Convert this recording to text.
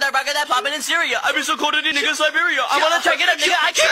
that rocket that poppin' in Syria. I've been so cold in nigga Siberia. I wanna check it up, nigga. I can't.